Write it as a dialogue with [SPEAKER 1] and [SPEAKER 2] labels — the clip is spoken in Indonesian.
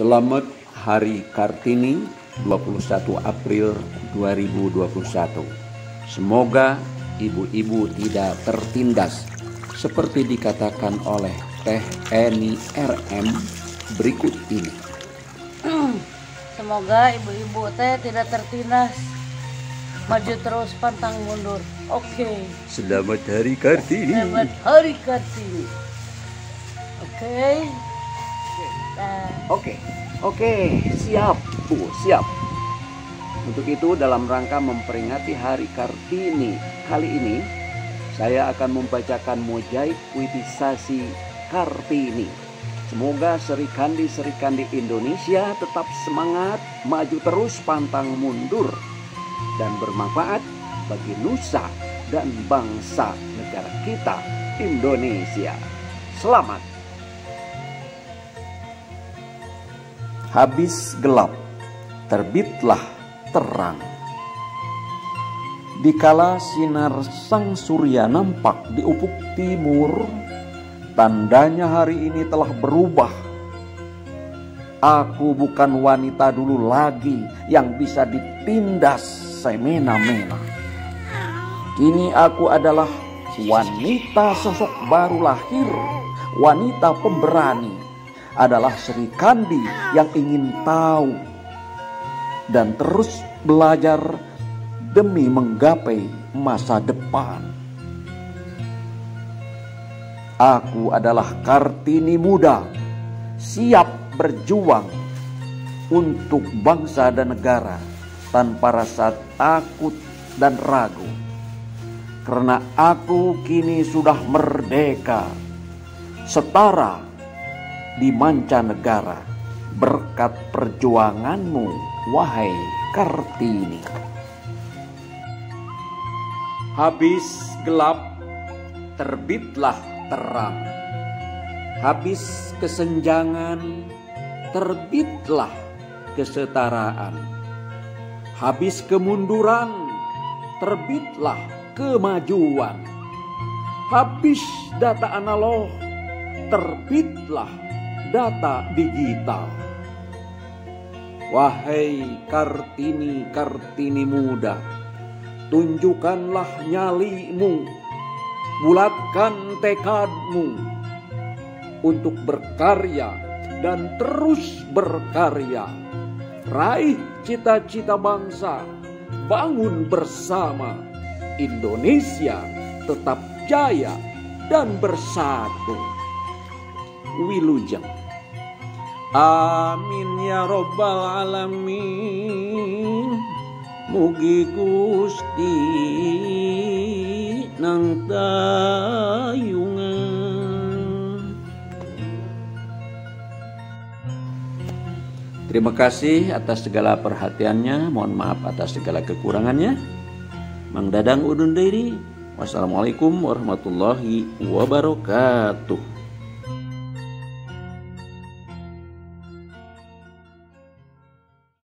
[SPEAKER 1] Selamat Hari Kartini 21 April 2021. Semoga ibu-ibu tidak tertindas seperti dikatakan oleh Teh Eni RM berikut ini.
[SPEAKER 2] Semoga ibu-ibu teh tidak tertindas. Maju terus pantang mundur. Oke.
[SPEAKER 1] Selamat Hari Kartini.
[SPEAKER 2] Selamat Hari Kartini. Oke. Nah,
[SPEAKER 1] Oke, oke, siap, Bu, siap. Untuk itu dalam rangka memperingati Hari Kartini kali ini, saya akan membacakan mozaik puitisasi Kartini. Semoga Serikandi Serikandi Indonesia tetap semangat, maju terus pantang mundur, dan bermanfaat bagi nusa dan bangsa negara kita, Indonesia. Selamat! Habis gelap, terbitlah terang. Dikala sinar sang surya nampak di ufuk timur, tandanya hari ini telah berubah. Aku bukan wanita dulu lagi yang bisa ditindas semena-mena. Kini aku adalah wanita sosok baru lahir, wanita pemberani, adalah Sri Kandi yang ingin tahu dan terus belajar demi menggapai masa depan. Aku adalah Kartini muda, siap berjuang untuk bangsa dan negara tanpa rasa takut dan ragu. Karena aku kini sudah merdeka, setara di mancanegara berkat perjuanganmu, wahai Kartini. Habis gelap, terbitlah terang. Habis kesenjangan, terbitlah kesetaraan. Habis kemunduran, terbitlah kemajuan. Habis data analog, terbitlah data digital. Wahai Kartini, Kartini muda, tunjukkanlah nyalimu, bulatkan tekadmu untuk berkarya dan terus berkarya. Raih cita-cita bangsa, bangun bersama Indonesia tetap jaya dan bersatu. Wilujeng. Amin ya robbal alamin. Mugi Gusti nang tayungan. Terima kasih atas segala perhatiannya. Mohon maaf atas segala kekurangannya. Mang Dadang undur diri. Wassalamualaikum warahmatullahi wabarakatuh.